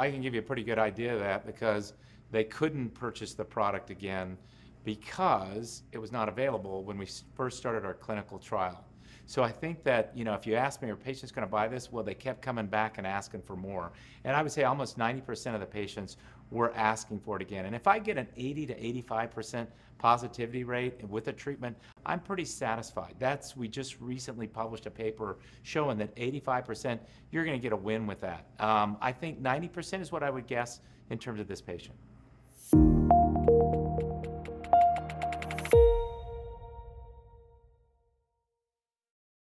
I can give you a pretty good idea of that because they couldn't purchase the product again because it was not available when we first started our clinical trial. So I think that, you know, if you ask me, are patients going to buy this? Well, they kept coming back and asking for more. And I would say almost 90% of the patients were asking for it again. And if I get an 80 to 85% positivity rate with a treatment, I'm pretty satisfied. That's, we just recently published a paper showing that 85%, you're going to get a win with that. Um, I think 90% is what I would guess in terms of this patient.